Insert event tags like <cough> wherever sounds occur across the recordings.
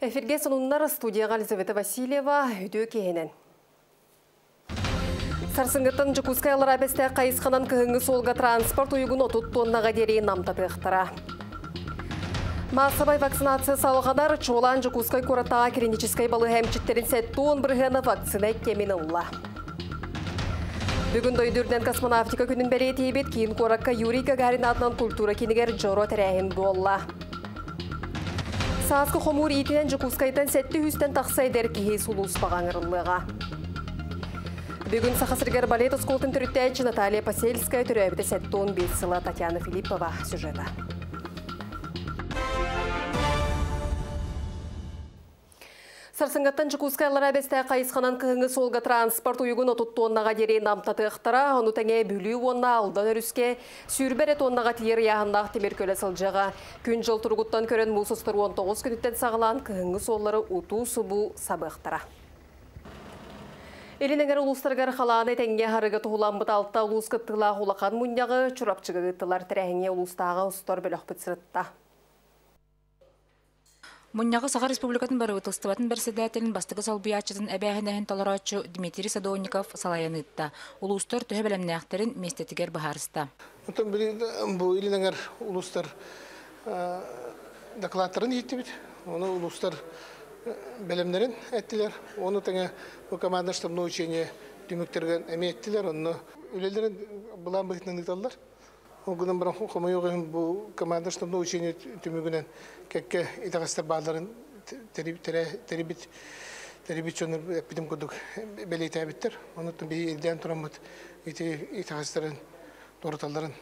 Эфирге сонуннар студияға Елизавета Васильева үйді кейінен. Сарсыңғыттың Жукускайлар әбесті қайысқанан күйіңі солға транспорт ұйығын отут тоннаға дерейін намтаты ұқтыра. Масабай вакцинация салғанар чолан Жукускай коратаға клиническай балы әмчіттерін сәттуын бірғені вакцина кемін ұлла. Бүгін дойдүрден космонавтика күнін бәрі етейбет кейін коракка Юрий Гагарин атынан культура кенігер жоро тәрәйін болла. Саасқы қомур етінен Жукускайтан сәтті үстен тақсайдер кейі сұлуыс бағаңырылыға. Бүгін Сахасыргер балет ұсколтын түріттәйчі Наталья Пасельская түрәбіті сәтті 15 сыла Татьяна Филиппова сюжета. Сарсыңғаттан Жукускайлар әбесті қайысқанан күйіңі солға транспорт ұйығын отут тоннаға дерейін намтаты ұқтыра, оны тәңе бүлі онна алдан өріске сүйірбәрі тоннаға тиер яғындақ темір көлі сылжаға. Күн жыл тұрғыттан көрін мұсыстыр 19 күніттен сағылан күйіңі соллары ұту сұбу сабықтыра. Элинегер улустаргар халаны тәңге харыга тухулан быталта улус кыттыла мұндағы чурапчыгы гыттылар тәрәңе улустағы ұстор бөліқ бітсірітті. Мұнняғы Саға Республикатын бары ұтылстыбатын бірседәтілін бастығы салбиячыдың әбәхінәхін толарачу Дмитрий Садовников салайаныйтта. Улустар түхі бәлемнәқтерін местетігер бұхарыста. Бұл илініңер улустар докладтарын етті бит. Оны улустар бәлемдерін әттілер. Оны тәңе бұл команда штабны учение дүміктерген әме әттілер. Оны өлелерін бұлан бұхытынан ұйталылар. Оғынан бір қомайоғын бұл команда штабны учение түмігінен кәкке итағастар бағларын теребит теребит чоныр әппидім көдік бәлейті әбіттер. Оны бей елден тұрамыд итағастарын дорыталарын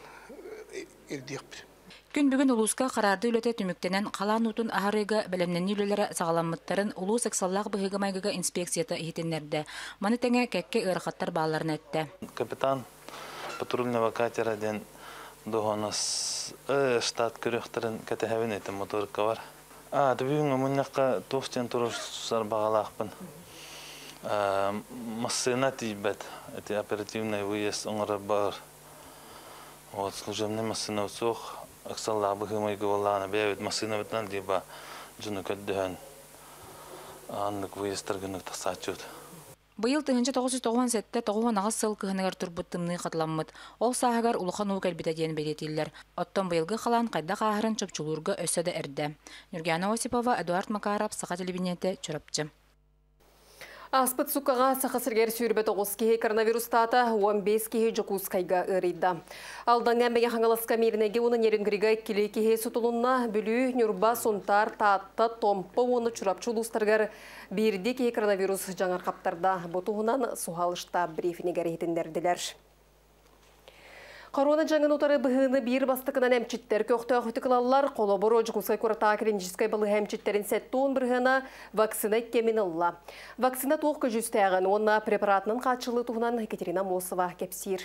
ердейік бір. Күн бүгін улуска қарарды үлөте түміктенен қалан ұтын ахарыга бәлемнен үлелері сағаламмыттарын улус эксаллақ бұхыга майгыга инспекцията ихетенлерді. Маны тәңе кәкке ырқаттар бағларын әтті. Капитан патрульного катера ден доғанас штат көріқтерін кәтәхәвін еті моторка бар. А, дүбігін мұннаққа тоқстен тұрышсар бағалақпын. Массына тейбәт, әті оперативный выезд оңыры бар. Вот, служебный массына ұсоқ, ақсаллағы бұхымай гывалағына бәйбет массына бітнан дейба жүні көддіген. Аннык выездтар күнік тақсачуд. Быйыл тыгынчы 997-те тоғуан ағыз сыл кыһыныгар катламмыт. Ол саһагар улахан уу кэлбите диэн белетиллер. Оттон быйылгы халан кайда каһарын чөпчулурга өссөдө эрде. Нургана Осипова, Эдуард Макаров, Саха телевидениете, Чурапчы. Аспыт сукаға сақасыргер сүйірбет оғыз кейі коронавирустата 15 кейі жүкускайға ұрейді. Алдан әмбеге қаңаласқа мерінеге оның ерінгіриға келі кейі сұтылуына бүлі, нүрба, сонтар, татты, томпы оны чурапчы ұлыстарғар берді кейі коронавирус жаңар қаптарда бұтуғынан суғалышта брифинегер етіндерділер. Корона жаңын утары бұғыны бір бастықынан әмчіттер көқті өқтікілалар қолы бұр өжіқұсқай көрата клиническай бұлы әмчіттерін сәттуын бірғына вакцина кемін ұлла. Вакцина тоққы жүстәғын, онына препаратының қатшылы туғынан Екатерина Мосова кепсир.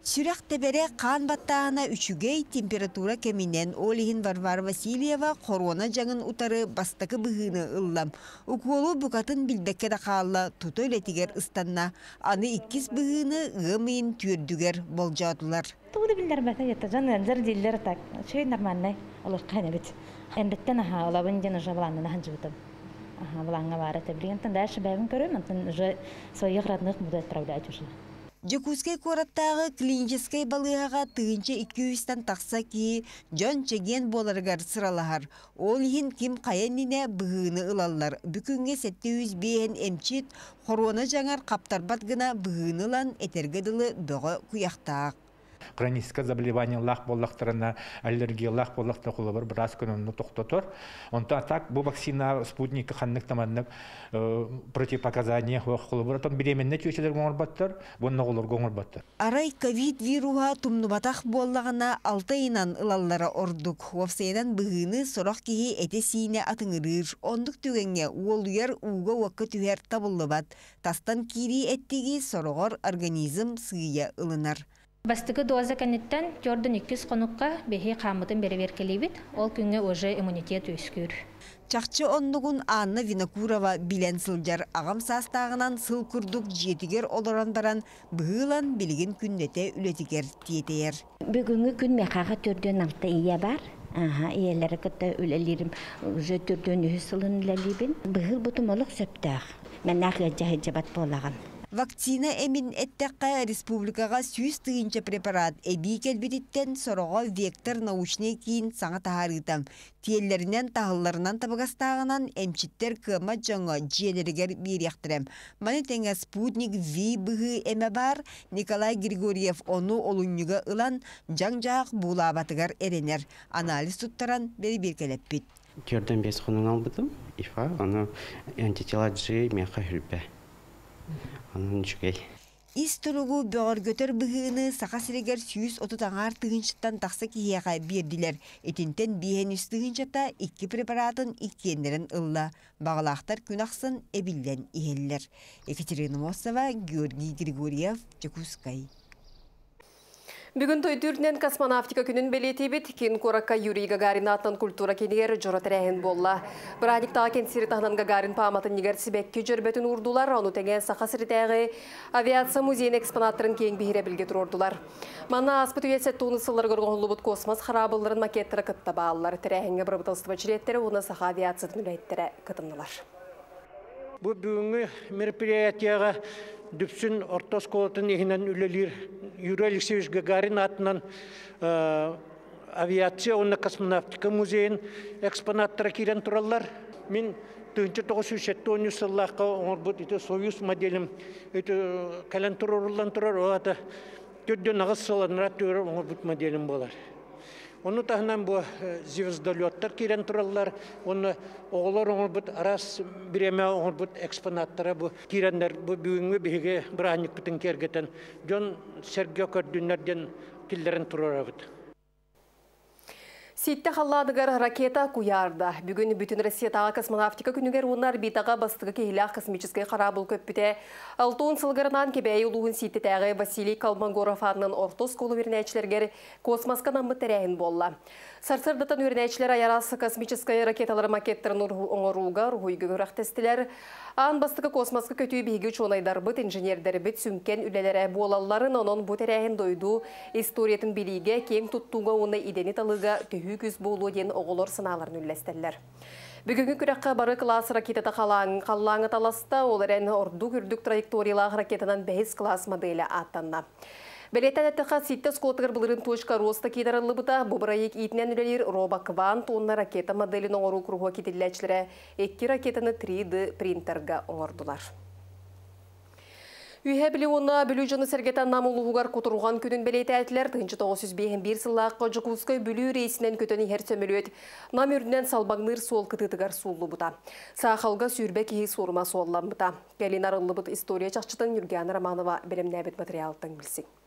Сүрәк тәбәре қан баттағына үшігей температура кеминен Олихин Варвар Васильева корона жаңын утары бастакы бұғыны ыллам. Уколу бұқатын білдәкке да қалла тұты өлетігер ұстанна. Аны иккіз бұғыны ғымейін түрдігер болжадылар. Туды билдер бәті етті, жан әнзір дейлер так. Шөй нормальный, олар қайна бит. Әндеттен аха, олабын жаны жабыланын ахан жыбытым. Аха, бұлаңға бары тәбілгентін дәші бәбін көрем, антын уже своих родных буду отправлять. Жекускай кораттағы клиническай балыға тыгынчы 200-тан тақса ки жон чеген боларгар сыралахар. Ол ехін ким қайаніне бұғыны ылалар. Бүкінге 700 бейін эмчит хорона жаңар қаптарбат гына бұғынылан этергеділі бұғы куяқтақ. Хроническое заболевание лах боллахтарына аллергия лах боллахта кулы бар біраз күнүнү токтотор онта так бу вакцина спутник ханнык таманнык противопоказания кулы бар тон беременне чөчелер гоңорбаттар бунна кулар гоңорбаттар Арай ковид вируха тумнубатах боллагана алтайынан ылаллара ордук. Вовсайдан бұғыны сорок кихи эте сине атыңырыр. Ондук түгенге уолуяр уга уакка түхер табыллыбат. Тастан кири эттиги сорогор организм сыя ылынар. Бастығы доза кәнеттен жордың 200 қонуққа бейхи қамытын бері беркелейбіт, ол күнге уже иммунитет өскүр. Чақчы оннугун Анна Винокурова билен сылжар ағам састағынан сыл күрдік жетігер олоран баран бұғылан білген күннете үлетігер тиетейер. Бүгінгі күн меқаға түрден алты ия бар. Ага, иелері кітті үлелерім уже түрден үхі сылын үлелебін. Бұғыл бұтым олық сөптіғ. Мен жағы жабат болаған. Вакцина эмин эттекка республикага сүүс тыгынча препарат эби келбириттен сорого вектор научный кийин саңа тахарытам. Тиеллеринен тахылларынан табыгастаагынан эмчиттер кыма жоңо жиелеригер бирияқтырам. Маны теңе спутник Ви быгы эме бар Николай Григорьев ону олуньюга ылан жаң жаак буулаабатыгар эренер. Анализ туттаран бери биркелеппит. Көрден бес құнын албыдым. Ифа, аны антитела G хүрбе. Анын. Ис туругу бөғөр көтөр быгыны сақа сирегер сүйіс оту таңар тыгынчыттан тақсы кияға бердилер. Этинтен биен үс тыгынчыта икки препаратын иккендерін ылла. Бағалақтар күн ақсын эбиллен иеллер. Екатерина Мосова, Георгий Григорьев, Чекускай. Бүгін тойдүрнен космонавтика күнін белетебет, кен коракка Юрий Гагарин атын культура кенегер жора тәрәхін болла. Бірадиктағы кен сиритағынан Гагарин паматын негер сібекке жүрбетін урдулар, оны тәген сақа сиритәғі авиация музейін экспонаттарын кейін бейіре білге тұрдылар. Мана аспыт сыллар көргін бұд космос харабыларын макеттері кытта бағалар. Тәрәхінге бір бұтылстыва жүреттері, оны сақа авиациятын үләйттері кытындылар. Бұл бүгінгі мероприятияға дүпсін ортос колотын ехінен үлелер Юрий Алексеевич Гагарин атынан авиация, онна космонавтика музейін экспонаттары кирен туралар. Мен түйінші тоғыз үшетті он сыллаққа оңыр бұд, это союз моделім, это кәлен тұрырлан тұрар, оғата төдден ағыз сыланыра түрі оңыр бұд моделім болар. Оны тахынан бу звездолеттар кирен тураллар, оны оғылар оңыр бұд арас биреме оңыр бұд экспонаттара бу кирендер бу бүгінгі бігі бұраник бүтін кергетен. Жон Сергей көрдүнерден киллерін турара бұд. Ситте халладыгар ракета куярда. Бүгін бүтін Россиятағы космонавтика күнігер онар битаға бастығы кейлях космическай қарабыл көппіте. Алтуын сылғырынан кебәйі ұлуын ситте тәғі Василий Калмангоров адынан ортос колу вернәчілергер космосқа намы тәрәйін болла. Сарсырдытын вернәчілер аярасы космическай ракеталары макеттерін оңыруға рухуйғы көрақтестілер. Ан бастығы космосқа көтүй бейгі чонайдар бұт инженердері бүт сүмкен үлелері болаларын онын бұт әрәйін дойду историятын билиге кең тұттуға оны идені талыға күз болу ден оғылыр сыналарын үлләстелер. Бүгінгі күрәққа бары класс ракетата қаллаңы таласта оларын орду күрдік траекториялағы ракетанан бәйіз класс моделі аттанна. Белеттен әттіға ситті скотығыр бұлырын точка роста кейдарылы бұта, бұбырайық итінен үлелер роба квант онна ракета моделін оңыру күруға кетілләчілері, екі ракетаны 3D принтерға оңырдылар. Үйе білі оны бүлі жыны сәргетен намылуғығар құтыруған күнін белейті әтілер 1951 сыллаққа жүкузкай бүлі рейсінен көтіні хер сөмілует. Нам салбаңныр сол кытытығар сулы бұта. Сақалға сүйірбе кейі сорыма соллан бұта. Кәлин арылы бұт история чақчытын Юргияна Романова білімнәбет материалықтың білсің.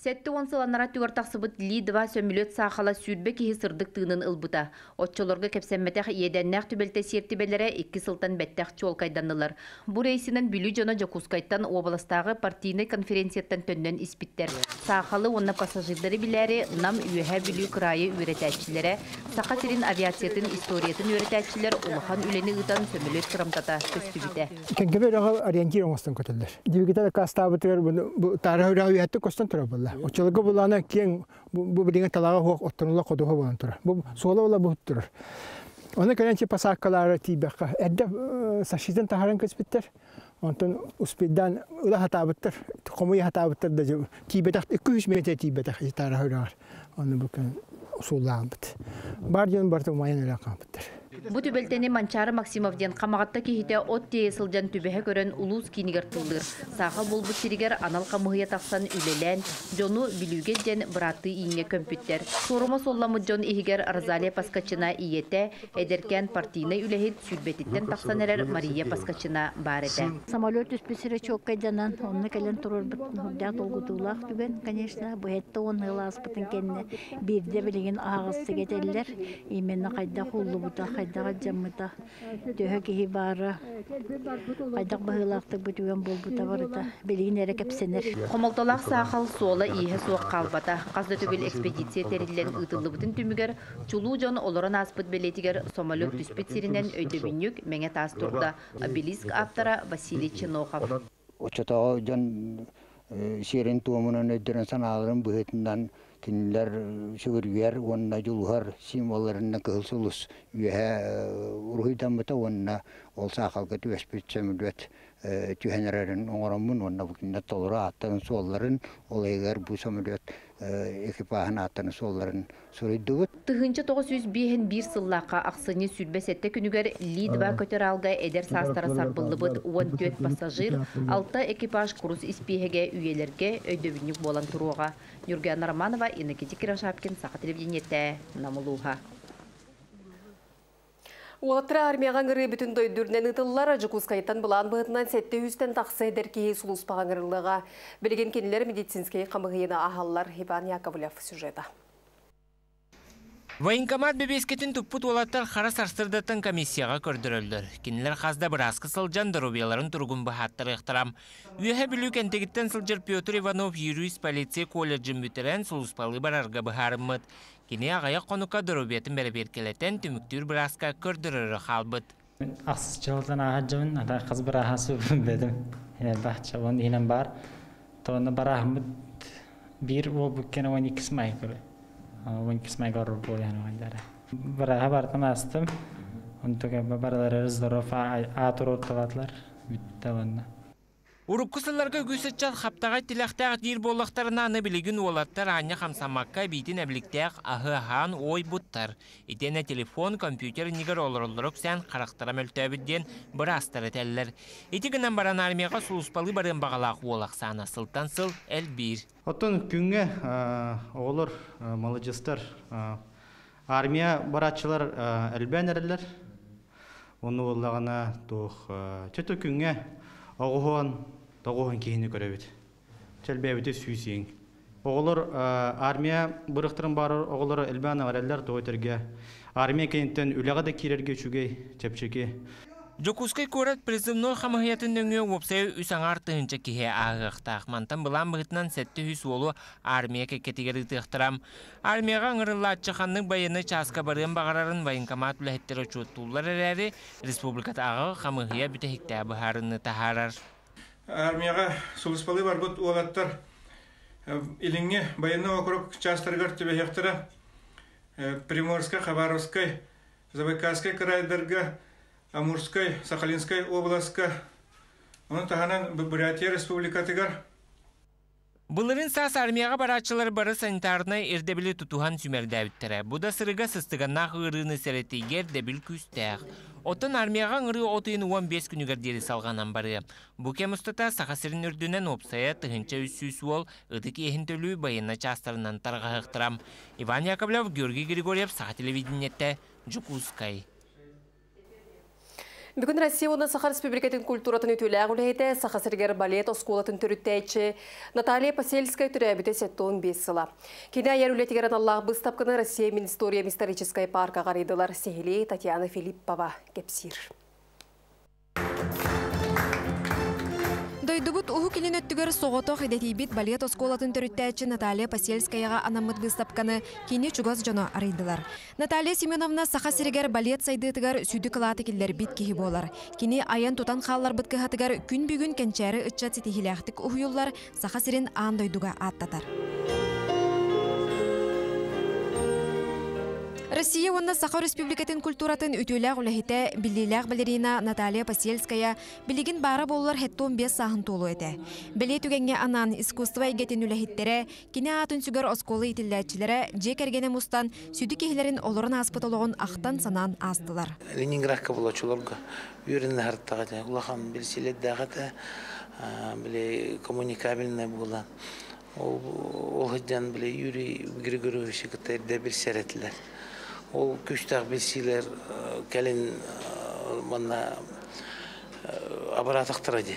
Сәтті он сыланара түгір тақсыбыт Лидова сөмілет сақала сүрбе кейі сырдық тыынын ылбыта. Отчолорға кәпсәмметәқ едәннәқ түбелті сертібелері 2 сылтан бәттәқ чол кайданнылар. Бұ рейсінен бүлі жона Жакускайттан областағы партийный конференцияттан төннен испиттер. Сақалы онна пассажирдары біләре нам үйәһә бүлі крайы үйретәчілері, сақа терин авиациятын историятын үйретәчілер улахан үлені ұтан сөмілет кырамтата көстүбіте. Кенгебер ориентир оңыстан көтелдер. Дивигитар кастабытыр тарихы үйәтті костан тұра болла. Очылығы бұланы кен бұл білген талаға хоқ оттырнула қодуға болан тұра. Бұл сола ола бұғыт тұрыр. Оны көненче пасаккалары тибаққа. Әдді сашитын тахаран көспіттер. Онтон успидан ула хатабыттыр. Комуй хатабыттыр да тибетақ 200 метр тибетақ тара хөрәгәр. Оны бит. Бар бар тумайын эле капыттыр. Бу түбелтени Манчары Максимовден камагатта кихите от тиесылжан түбеһе көрөн улус кинигер тылдыр. Саха булбут сиригер анал камыгыя таксан үлелен, жону билүүге ден браты иңе көмпүттер. Сорума солламы жон ихигер Розалия Паскачына иете, эдеркен партийный үлехит сүрбетиттен таксан эрер Мария Паскачына бар эте. Самолет үспесіре чок кайданан, онны кәлен тұрыр да толгутулах түбен, конечно, бу хетте он ыласпытын кенне бирде билеген кайда хуллу бута, кайдаға жаммыта, төһө кихи бары, кайдақ бахылақтық бүтүген бол бута барыта, билеген эре кепсенер. Комолтолақ сахал сола иһе суық қалбата, қазды түгел экспедиция терилен ытылы бүтін түмігер, чулу жон олорон аспыт белетигер сомолет түспет сиринен өйдөбүннүк меңе тас турда. Обелиск автора Василий Чинохов. Учетого жон сирен туомунан өйдөрөн санааларын быһытынан кинилер сүгүргер онна жулгар символларына кылсулус үһә урухитамыта онна ол сахалга түвеспитсемүлбет түһэнерерин оңороммун онна букинна толура аттарын суолларын ол эгер бу самолет экипажын аттарын суолларын суройдубут Тыгынчы 905 бир сыллаққа ақсыны сүрбесетте күнігер Лидва көтер алға эдер састара сарбыллыбыт 14 пассажир, 6 экипаж курс испехеге үйелерге өйдөбінік болан тұруға. Нүрген Романова, Иннокентий Кирашапкин, Сақа телевидениетте, Намылуға. Уатыра армияға ңыры бүтін дойдүрнен ұтылылар Жукускайттан бұлан бұғытынан сәтті үстен тақсы әдер кейі сұлыспаған ңырылыға. Білген кенілер медицинскай қамығыйына ағалар Иван Яковлев сюжета. Военкомат бебескетін тұппут олаттар қара сарсырдатын комиссияға көрдірілдір. Кенілер қазда бір асқы сылжан дұрубияларын тұрғын бұхаттыр ұқтырам. Үйе білу кәнтегіттен сылжыр Петр Иванов юрист полиция колледжін бүтірен сұлыспалы барарға бұхарымыд. Кене ағая қонуқа дұрубиятын бәрі беркелетен түміктір бір асқа көрдірірі ағаджымын, ада қыз бір ағасы <laughs> бәдім. Бақча, оны енем бар. Тоны бар ағымыд бір ол бүккен 12 смай көрі. 12 смай көрі боляны ойдары. Бір аға бартым астым. Барлары здоров, атыр отталатылар. Бітті онна. Уруккусыларга күсетчат хаптаға тилақтағы дир боллақтарына аны білігін олаттар anya хамсамакка бейтін әбліктәқ ахы хан ой бұттар. Итене телефон, компьютер нигер олырылырық сән қарақтарам өлтәбідден бір астары тәлілер. Баран армияға сұлыспалы барын бағалақ олақсаны сылтан сыл әл бір. Оттон күнге олар малыжыстар армия баратчылар әлбән әрілер. Оны олағына тұқ чөті күнге тоғуын кейіні көребіт. Чәлбәбіті сүйсең. Оғылыр армия бұрықтырын барыр, оғылыр әлбәні әрәлер тоғытерге. Армия кенттен үліға да керерге чүгей, чәпчеке. Жокускай көрат призывной хамахиятын дөңе опсай үсаң артыынча кихе ағықтақ. Мантан бұлан бұғытынан сәтті үс олу армия кекетігері тықтырам. Армияға ңырылла атчықанның байыны часка барыын бағарарын военкомат үләхеттері чөттулар әрәрі республикат ағы хамахия бүтәхікті бұхарыны тахарар. Армияға сұлыспалы бар бұт олаттар иліңе байыны округ частыргар түбәхектері Приморска, Хабаровскай, Забайкальскай крайдарға Амурской, Сахалинской областка, оның тағанан Бурятия республикатыгар. Бұлырын сас армияға барачылар бары санитарны ердебілі тұтуған сүмердәбіттірі. Бұда сырыға сыстығаннақ ұрыны сәретейгер дәбіл күстәқ. Отын армияға ұры отыйын 15 күнігер дері салғанан бары. Бұ кемустата сақасырын үрдінен опсая тұхынча үсіз ол ұдық ехін төлі байына частарынан тарға ғықтырам. Иван Яковлев, Георгий Григорьев, Саха телевидениетті, Жукускай. Бүгін Россия оны Сахар Республикатын культуратын өтілі ағылейді Сахасыргер балет осколатын түріттәйчі Наталья Посельская түрәбіті сәттуын 5 сыла. Кені айар үлетігерін Аллах бұстапқыны Россия Министория исторической парка ғаридылар Сехиле Татьяна Филиппова кепсир. Уху килин өттүгөр соғотох эдетибит балет осколатын төрүттәчи Наталья Посельскаяга анамыт быстапканы кини чугас жоно арыйдылар. Наталья Семеновна саха сиригер балет сайдыытыгар сүдү киллер бит кихи болар. Кини аян тутан быт кыхатыгар күн бүгүн кенчәре ытча титихилэхтик ухуюллар саха сирин аан дойдуга аттатар. Россия онна Сахар Республикатын культуратын үтүләг үләхите биллиләг балерина Наталья Посельская билигин бара боллар хеттон бес сахын толу эте. Биле түгәнгә анан искусство игетин үләхиттере, кине атын сүгәр осколы итилләчиләре же кергене мустан сүдү кехләрен олорын аспытологон ахтан санан астылар. Ленинградка булачуларга үрен хартага улахан билсиле дагата биле коммуникабельный була. Ол ол хәдән биле Юрий Григорьевич китәрдә бил сәретләр. Ол күштәк билсилер кәлин манна аппаратыктырады.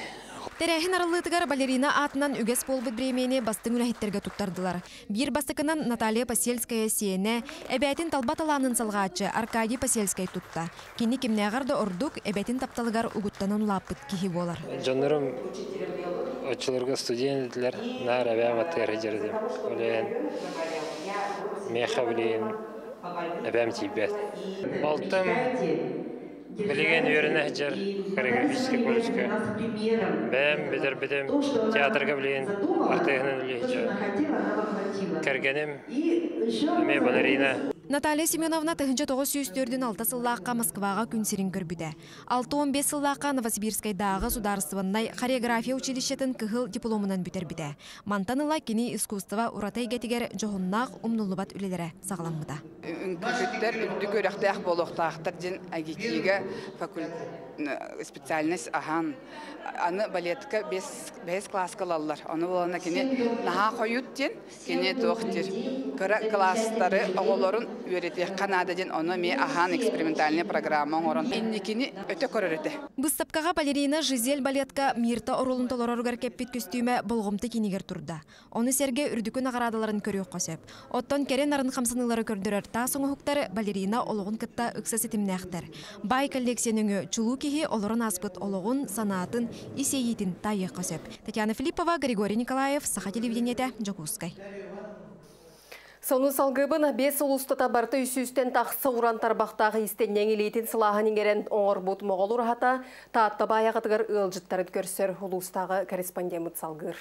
Тәрәхин арылытыгар балерина атынан үгес болбыт бремени бастың үләхеттерге туттардылар. Бир бастыкынан Наталья Посельская сиене, әбәтин талбат аланын салғачы Аркадий Посельскай тутта. Кини кимнәгар да ордук әбәтин тапталыгар угуттанын лапыт кихи болар. Жандарым очыларга студентлер нар. Олен меха әбәм тибет. Балтым билеген үйренә жер хореографический колледжка бәм бедер бедем театрга билеген артыгынан үле кергенем эме балерина Наталья Семеновна сүйістөрден алты сыллаққа Москваға күнсерін көрбіді. 6-15 сыллаққа Новосибирскайдағы сударстваннай хореография училищетін кыхыл дипломынан бүтер біді. Мантаныла кини искусства уратай гетигер жоғыннақ умнулубат үлелері болуқтақтар ден агитиге специальность ахан. Аны балетка без класс калалар. Оны болана кини наха қойют ден, кини тоқтир. Кыра класстары оғыларын үйретек Канада ден оны ме ахан экспериментальный программа орын. Инникини өте көрөрөтө. Быстапкаға балерина Жизель балетка мирта оролун толороргар кеппит костюме болгомты кинигер турда. Оны серге үрдүкүн агарадаларын көрүк косеп. Оттон керен арын хамсынылары көрдөрөр та соңуктары балерина ологун кытта ыксасы тимнәхтер. Бай коллекцияныңы чулу кихи олорон аспыт ологун санаатын исейтин тайы косеп. Татьяна Филиппова, Григорий Николаев, Саха телевидениете, Джокускай. Сону салгыбын бес улустата барты үсүстен тақсы уран тарбақтағы истеннен елейтін сылағын еңерен оңыр бұт моғол ұрағата таатта баяғытығыр ылжыттарын көрсер улустағы корреспондент салгыр.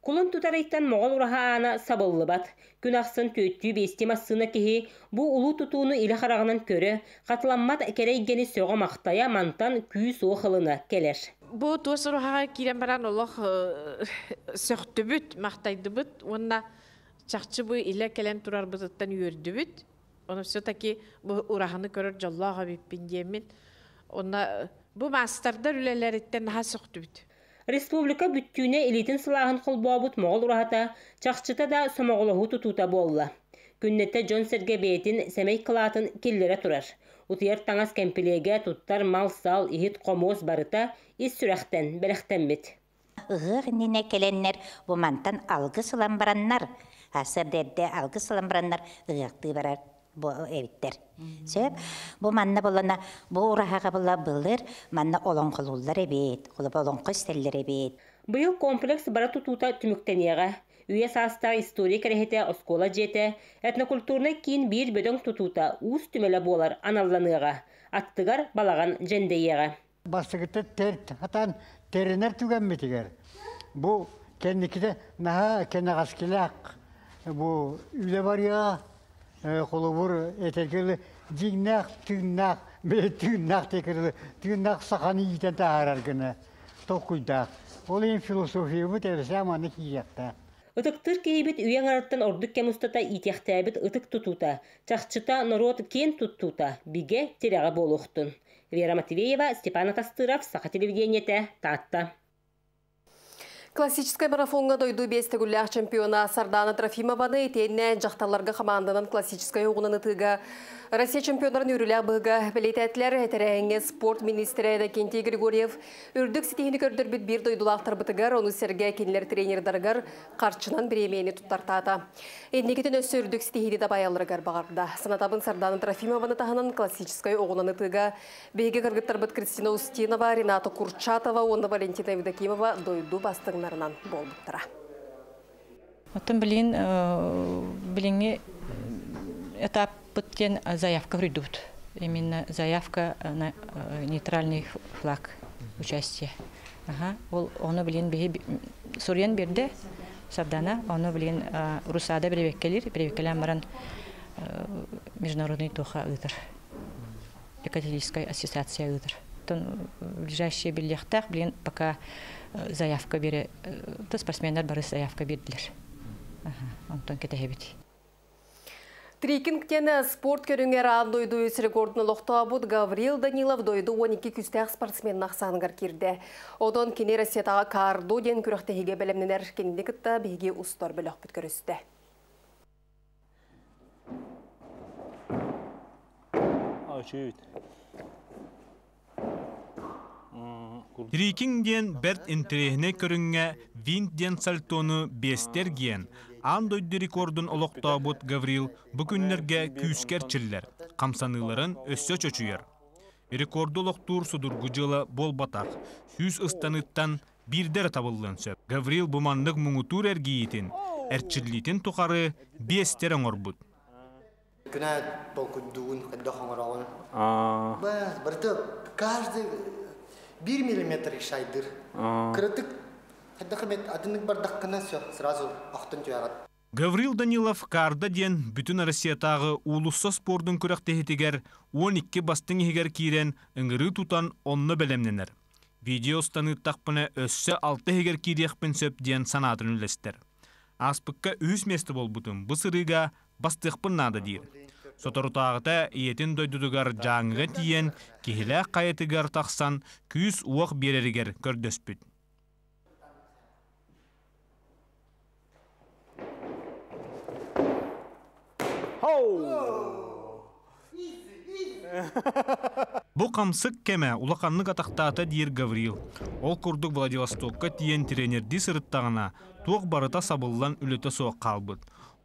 Кулын тутарайттан моғол ураха ана сабыллыбат. Күн ақсын төттүү бести массына кеһи бу улу тутууну иле харагынан көрө, катламмат керейгени сөго мактая мантан күү суу хылына келер. Бу туос урахага кирен баран олох сөктүбүт, мактайдыбыт, онна чакчы бу иле келен турар бытыттан үйөрдүбүт. Оны все-таки бу ураханы көрөр жоллага биппин диемин. Онна бу мастардар үлелериттен наха сөктүбүт. Республика бүттүүне элитин сылаагын холбообут моғол урахата, чакчыта да сомоголоху тутута болла. Күннетте Джон Серге бейтин семей кылаатын киллере турар. Утуяр таңас кемпилеге туттар мал сал ихит комоос барыта ис сүрәхтен бәләхтәнбит. Ыгыр нине келеннер бумантан алгы сылан бараннар. Асыр дерде алгы сылан барар эбиттер. Сөп, бу манна болана, бу урахага була былыр, манна олон кылуллар эбит, кулы олон кыстеллер эбит. Быйыл комплекс бара тутута түмүктенега. Үйе саста история керехете оскола жете, этнокультурный кийин бир бөдөң тутута уус түмеле болар аналланыга. Аттыгар балаган жендейега. Бастыгытта тер хатан теренер түгенметигер. Бу кенникide наха кенегаскелак. Бу үле бария холобур этергеле дигнах түннах бе түннах текерле түннах сахани итен таарар гына токуйда. Ол ен философия бу терсе аманы киякта. Утыктыр кейбит үйен араттан ордук кемустата итяхтабит ытык тутута, чахчыта народ кен туттута, биге теряга болуқтун. Вера Матвеева, Степан Костыров, Саха телевидениете, Татта. Классическая марафонға дойду бестігілләқ чемпиона Сардана Трофимованы етенне жақталарға команданын классическая оғынан ытыға Россия чемпионларын үріләқ бұға білетәтлер әтірәңе спорт министрі Кенти Григорьев. Үрдік сетейіні көрдір біт бір дойдулақтар бұтығар, оны сәрге кенлер тренердарғар қарчынан біремейні тұттартата. Еннекетін өсі үрдік сетейіні да баялырғар бағарда. Санатабын Сардана Трофимованы тағынан классическая оғынан ытыға бейге кыргыттар бұт Кристина Устинова, Рената Курчатова, оны Валентина Евдокимова дойду бастыңнарынан болбыттыра. Оттон білін, біліңе этап Подтен заявка придут. Именно заявка на нейтральный флаг участия. Ага, ол оны билен бе Сурьян берде Сардана, оны билен Русада бревеккелер, бревеккелер маран международный тоха ыдыр. Екатеринская ассоциация ыдыр. Тон ближайшие биллехтах билен пока заявка бере, то спортсмендар бары заявка бердилер. Онтон кетехебити. Трикингтен спорт көріңер андойду өс рекордны лоқтуабыд Гаврил Данилов дойду 12 күстәқ спортсмен нақсанығар кирді. Одан кене Россиятаға карду ден күріқтігіге бәлемненер кенді күтті бейге ұстар бөліқ бүт көрісті. Трикингден бәрт интерехіне көріңе винт ден сальтону бестер ген. Андойды рекордун олоқтабыт Гаврил бүкінлерге күйіскерчілер, қамсаныларын өссө чөчүйер. Рекорду олоқтур судургу жылы бол батақ, сүйіз ыстаныттан бірдер табылын сөп. Гаврил бұмандық мұңытур әргейетін, әрчілітін тұқары бестер оңырбыт. Күнә полкудуун кадда хоңорогон. А, Бас, бырты каждый бир миллиметр шайдыр. Кырытык кадда хмет атынык бардак кына все сразу ақтын жуягат. Гаврил Данилов карда ден бүтін Россиятағы улуssa спордың күрәктехетігер 12 бастың егер кирен ыңыры тутан онны бәлемненер. Видео станыттақпыны өссі 6 егер кириекпін сөп ден санатын үлестер. Аспыққа үз месті бол бұтын бұсырыға бастықпын нады дейір. Соторутағыта иетін дойдудугар жаңыға тиен кихілі қайетігер тақсан күйіс уақ берерігер көрдөспүт. Бу камсык кеме улаканнык атактаата дир Гаврил. Ол курдук Владивостокка тиен тренерди сырыттагына туок барыта сабыллан үлөтө соок калбыт.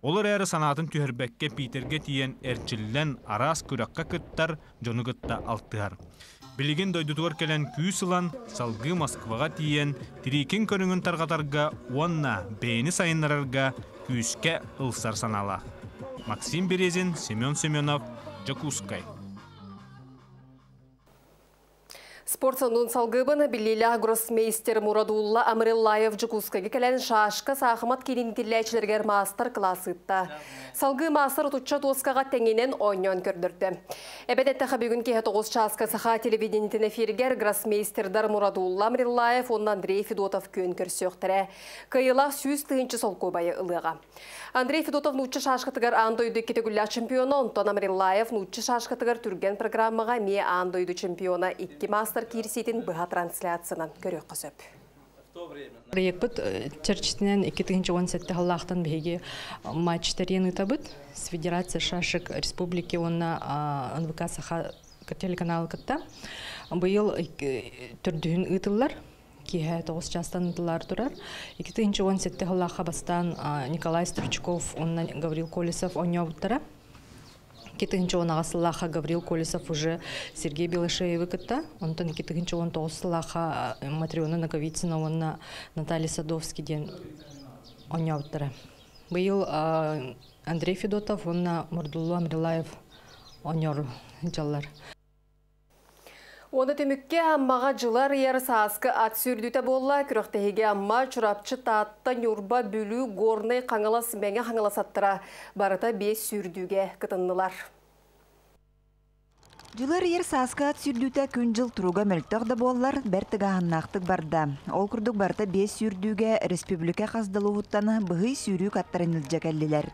Олар әрі санатын түһәрбәкке Питерге тиен әрчиллен арас кыттар, жону кытта алтыар. Билеген дойдутуар келен күй сылан салгы Москвага тиен тирикин көрүңүн таргатарга уанна бейни сайыннарарга күйіске ылсар санала. Максим Березин, Семен Семенов, Жакускай. Спорт сануын салгыбын білелі гроссмейстер Мурадулла Амриллаев Жукускаге кәлән шашқа сақымат керінтілләчілергер мастер класс ытта. Салгы мастер тұтча тоскаға тәңенен ойнен көрдірді. Әбәдетті бүгін кеге 9 часқа саха телевидениетін эфиргер гроссмейстердар Мурадулла Амриллаев, онын Андрей Федотов көн көрсөқтірі. Кайыла сүйіз тыынчы сол ылыға. Андрей Федотов нуччы шашқытыгар андойды кетегүлля чемпионы, Антон Амриллаев нуччы шашқытыгар түрген программаға ме андойды чемпиона 2 мастер кирсетін бұға трансляцияны көрек қысып. Проект черчтинен 2017 халлахтан беге матчтарен ытабыт с Федерация шашек республики онна НВК саха телеканал кытта. Быйыл түрдүн ытылар киһэ тоғыз частан ытылар турар. 2017 халлаха бастан Николай Стручков, онна Гаврил Колесов. Кетігінші он ағасылаға Гаврил Колесов уже Сергей Белошеевы кітті. Онтан кетігінші он тоғысылаға Матриона Наговицина, онна Наталья Садовский ден оняуттары. Бұл Андрей Федотов, онна Мурдуллу Амрилаев онер жалар. Оны төмікке аммаға жылар ер саскы ат сүрдіті болла, күріқтеге амма чұрапчы татта нүрба бүлі горны қаңылас мәңе қаңыласаттыра барыта бес сүрдіге кытыннылар. Жылар ер саска сүрдүүтэ күн жыл туруга мөлтөг да боллар бертыгааннаактык барда. Ол курдук барта бес сүрдүүгө республика каздалууттаны быгый сүрүү каттарын илжекеллилер.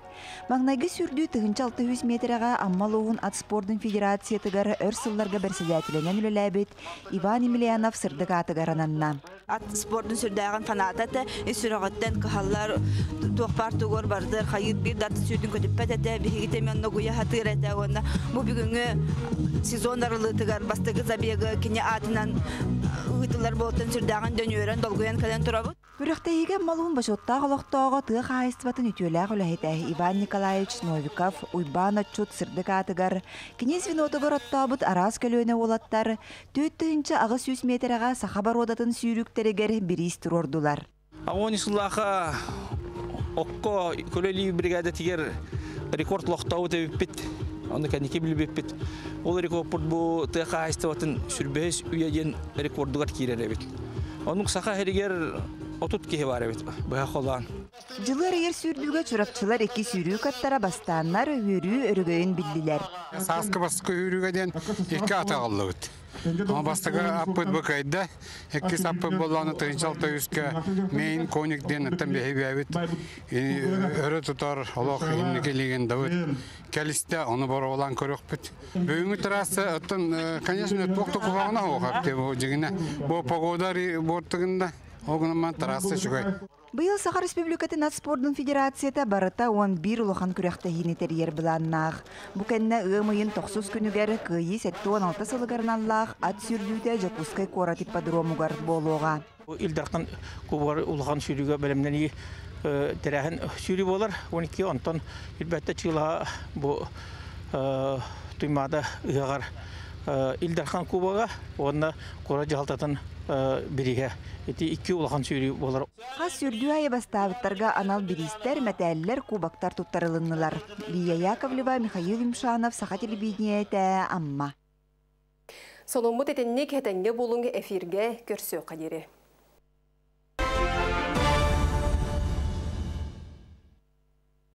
Магнайгы сүрдүү тыгынчы 600 метрага аммалуун ат спордун федерациятыгар өр сылларга берседателенен үлеләбит Иван Емельянов сырдык атыгарананна. Ат спордун сүрдәгән фанататы сүрәгәттән кахаллар тугпар тугор бардыр хайыр бир дат сүрдүн көтүппәтә бигите мен ногуя хатырәтә онда бу бүгүнгө сезон аралыгытыгар бастыгы забега кине атынан ыйтылар болтон сүрдәгән дөнөрөн долгуян кален турабыт. Үрәхтәйгә малун башотта голоктоого тыга хайстватын үтүләг үләһитә Иван Николаевич Новиков уйбан отчут сырдык атыгар кинес винотыгар оттабыт арас көлөнө олаттар төттүнчө агы сүз метрага сахабар одатын сүйрүктерегер бирис турордулар. Агони сулаха окко көлөли бригада тигер рекорд лохтау деп Оны кәнеке білбеппет. Ол рекорд бу тыха хайстватын сүрбес үйеден рекордугар кирер бит. Оның саха херигер отут кеhe бар бит. Бая холан. Жылыр ер сүрдүүгө чурапчылар эки сүйрүү каттара бастааннар өрүү өргөйүн билдилер. Саскы баскы үрүгөден эки ата калдыбыт. Ама бастыга аппыт быкайда, эки саппы болланы тыгынчал тыгыска мейн коник ден аттан бехебебит. Өрө тутар олох инникелеген дабыт. Кәлисте оны бар olan көрөкпүт. Бүгүнкү трасса аттан, конечно, токту кубагына окап деп жигине. Бу погода бортугунда огунан трасса чугай. Быйыл Сахар Республикатын ат спордун федерацията барыта 11 улахан күрәхтә хинетер ер биланнах. Бу кенне ымыйын 90 күнүгәр кыйы 16 сылыгарналлах ат сүрдүтә Жакускай корат ипподромугар болуга. Илдархан кубар улахан сүрүгө белемнән терәһен сүрү болар. 12 онтон илбәттә чыла бу туймада ыгар Илдархан кубага онна кора жалтатын бириге эти икки улахан сүйрүү болар Хас сүрдүү айы бастабыттарга анал биристер, мәтәлләр, кубактар туттарылыннылар. Лия Яковлева, Михаил Имшанов, Саха телевидениеті, Амма. Сонуммут этенник хетенге булуң эфирге көрсө қадері.